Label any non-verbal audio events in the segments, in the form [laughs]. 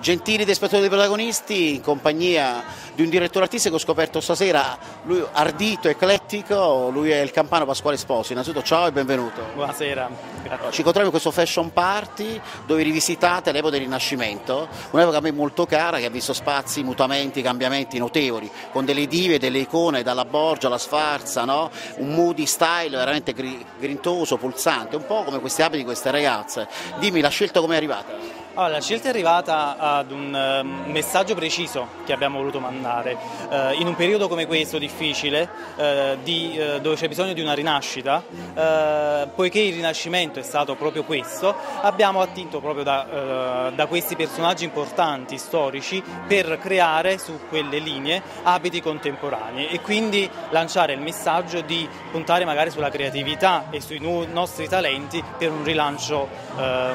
Gentili dei spettatori dei protagonisti, in compagnia di un direttore artistico che ho scoperto stasera, lui ardito, eclettico, lui è il campano Pasquale Sposi. Innanzitutto ciao e benvenuto. Buonasera, grazie. Ci incontriamo in questo fashion party dove rivisitate l'epoca del Rinascimento, un'epoca a me molto cara che ha visto spazi, mutamenti, cambiamenti notevoli, con delle dive, delle icone, dalla Borgia alla Sfarza, no? un moody style veramente grintoso, pulsante, un po' come questi abiti di queste ragazze. Dimmi, la scelta come è arrivata? Allora, la scelta è arrivata ad un uh, messaggio preciso che abbiamo voluto mandare. Uh, in un periodo come questo difficile, uh, di, dove c'è bisogno di una rinascita, poiché il rinascimento è stato proprio questo, abbiamo attinto proprio da, da, questi personaggi importanti, storici, per creare su quelle linee abiti contemporanei e quindi lanciare il messaggio di puntare magari sulla creatività e sui nostri talenti per un rilancio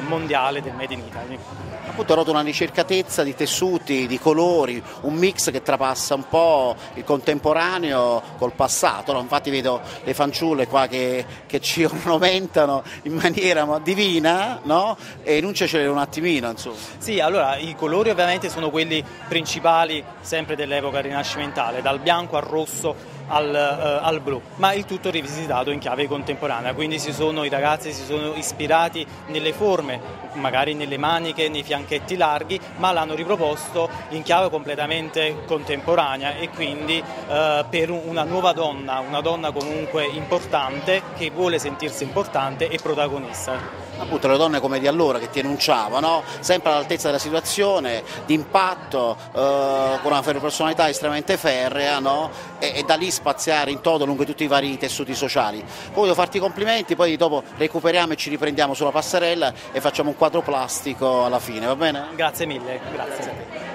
mondiale del Made in Italy appunto rotto una ricercatezza di tessuti, di colori, un mix che trapassa un po' il contemporaneo col passato. No? Infatti vedo le fanciulle qua che, che ci [laughs] ornamentano in maniera divina no? e enunciacele un attimino. Insomma. Sì, allora i colori ovviamente sono quelli principali sempre dell'epoca rinascimentale, dal bianco al rosso al, uh, al, blu, ma il tutto rivisitato in chiave contemporanea, quindi sono, i ragazzi si sono ispirati nelle forme, magari nelle maniche, nei fianchetti larghi, ma l'hanno riproposto in chiave completamente contemporanea e quindi uh, per una nuova donna, una donna comunque importante che vuole sentirsi importante e protagonista appunto le donne come di allora che ti enunciavano, sempre all'altezza della situazione, d'impatto, eh, con una personalità estremamente ferrea no? e, e, da lì spaziare in toto lungo tutti i vari tessuti sociali. Devo farti i complimenti, poi dopo recuperiamo e ci riprendiamo sulla passerella e facciamo un quadro plastico alla fine, va bene? Grazie mille, grazie.